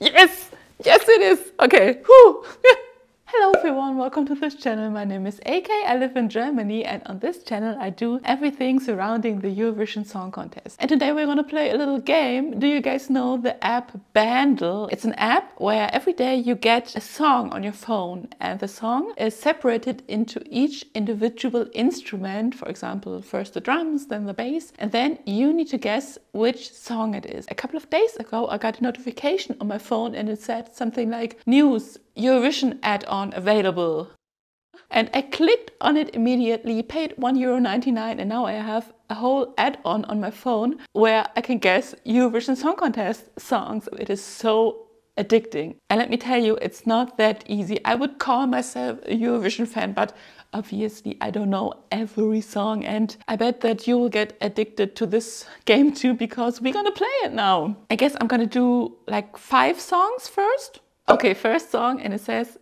Yes! Yes, it is! Okay. Whew. Hello everyone, welcome to this channel. My name is AK, I live in Germany and on this channel I do everything surrounding the Eurovision Song Contest. And today we're gonna play a little game. Do you guys know the app Bandle? It's an app where every day you get a song on your phone and the song is separated into each individual instrument. For example, first the drums, then the bass, and then you need to guess which song it is. A couple of days ago I got a notification on my phone and it said something like news Eurovision add-on available. And I clicked on it immediately, paid €1.99 and now I have a whole add-on on my phone where I can guess Eurovision Song Contest songs. It is so addicting. And let me tell you, it's not that easy. I would call myself a Eurovision fan, but obviously I don't know every song and I bet that you will get addicted to this game too because we're gonna play it now. I guess I'm gonna do like five songs first Okay, first song, and it says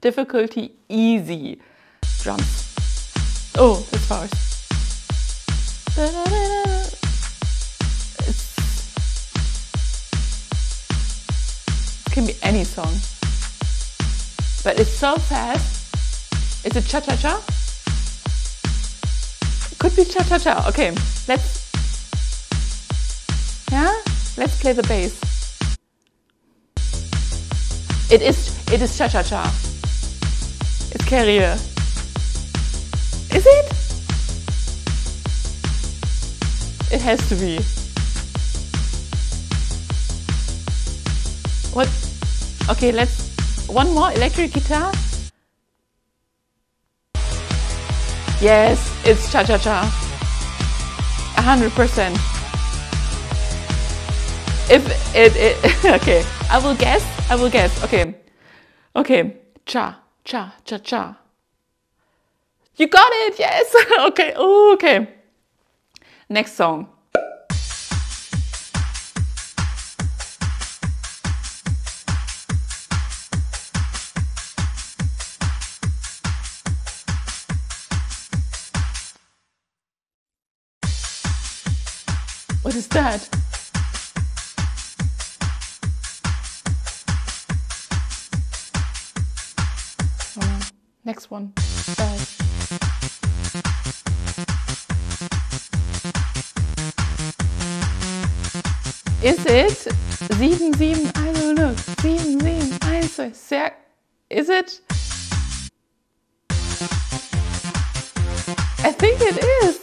difficulty easy. Drums. Oh, it's fast. it can be any song, but it's so fast. Is it cha cha cha? Could be cha cha cha. Okay, let's. Yeah, let's play the bass. It is, it is cha-cha-cha. It's Käärijä. Is it? It has to be. What? Okay, let's, one more electric guitar. Yes, it's cha-cha-cha. A hundred percent. If it, it okay, I will guess I will guess. Okay. Okay. Cha, cha, cha, cha. You got it. Yes. okay. Ooh, okay. Next song. What is that? Next one. Bad. Is it 7, 7, I don't know, 7, 7, 1, 2, sehr, is it? I think it is.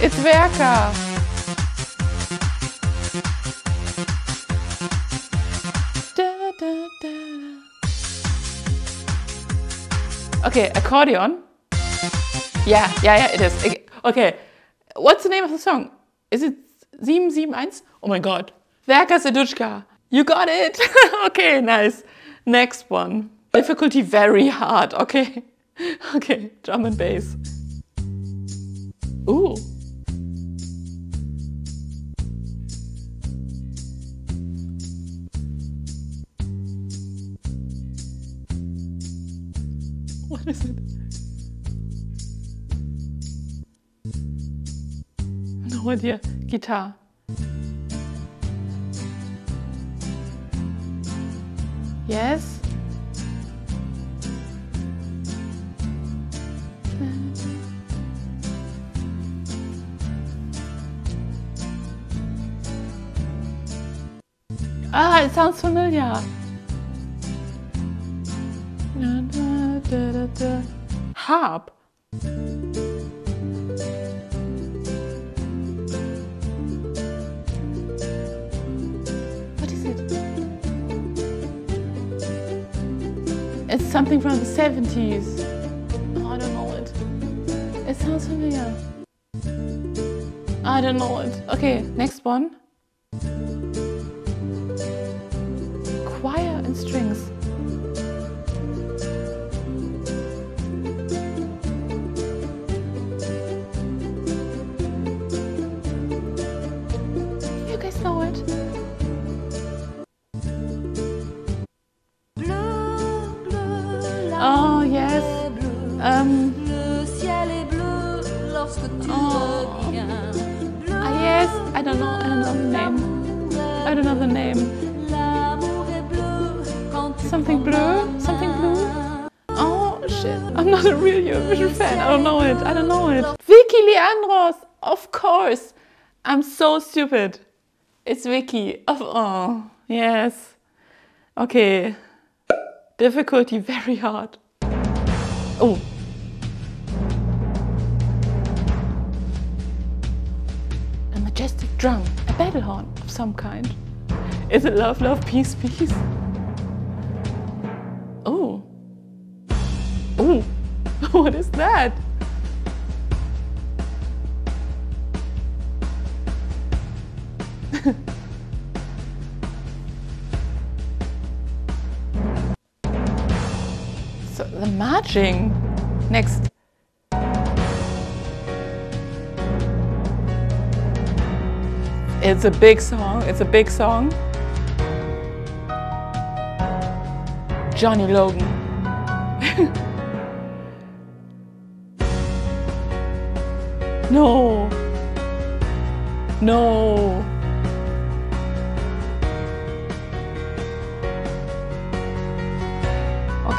It's Verka. Okay, accordion. Yeah, yeah, yeah, it is. Okay, what's the name of the song? Is it 771? Oh my god. Verka Serduchka. You got it. okay, nice. Next one. Difficulty very hard. Okay. Okay, drum and bass. Ooh. No idea. Guitar. Yes. Ah, it sounds familiar. Harp. What is it? It's something from the 70s. Oh, I don't know it. It sounds familiar. I don't know it. Okay, next one. Choir and strings. Oh, yes. Um, oh. Ah, yes, I don't know, I don't know the name. I don't know the name. Something blue? Something blue? Oh shit. I'm not a real Eurovision fan. I don't know it. I don't know it. Vicky Leandros! Of course! I'm so stupid. It's Vicky. Oh, oh yes. Okay. Difficulty very hard. Oh. A majestic drum. A battle horn of some kind. Is it love, love, peace, peace? Oh. Oh. what is that? The marching. Next. It's a big song. It's a big song. Johnny Logan. no. No.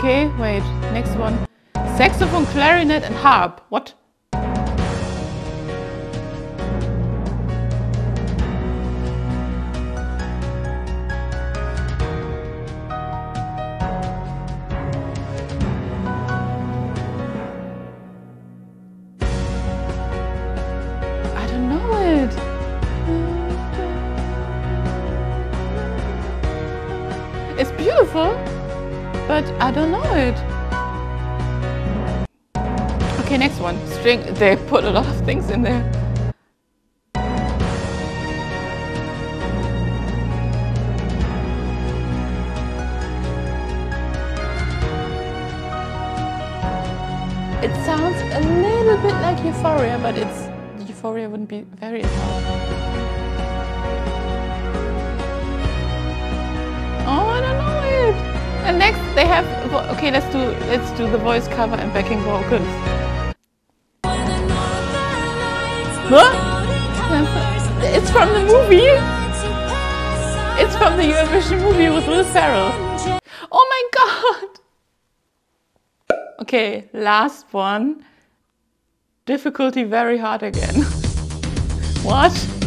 Okay, wait. Next one. Saxophone, clarinet and harp. What? I don't know it. It's beautiful, I don't know it. Okay, next one. String. They put a lot of things in there. It sounds a little bit like Euphoria, but it's Euphoria wouldn't be very Oh, they have okay, let's do let's do the voice cover and backing vocals. Huh? It's from the movie. It's from the Eurovision movie with Will Ferrell. Oh my god. Okay, last one. Difficulty very hard again. what?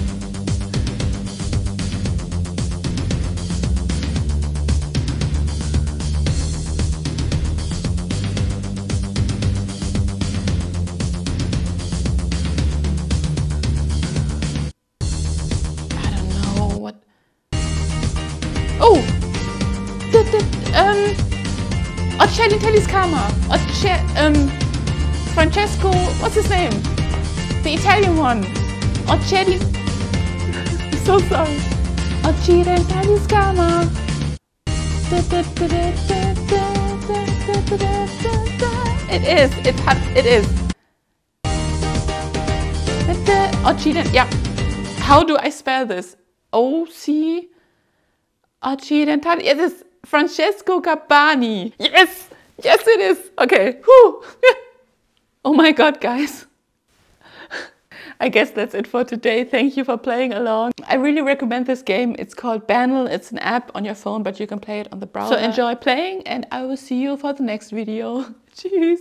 Ocelli Teliscama. Oce, um. Francesco. What's his name? The Italian one. Ocelli. I'm so sorry. Ocelli Teliscama. It is. It had. It is. Occident. Yeah. How do I spell this? O C Occidentale. It is Francesco Gabbani. Yes, yes, it is. Okay. Oh my God, guys. I guess that's it for today. Thank you for playing along. I really recommend this game. It's called Bandle. It's an app on your phone, but you can play it on the browser. So enjoy playing and I will see you for the next video. Cheers.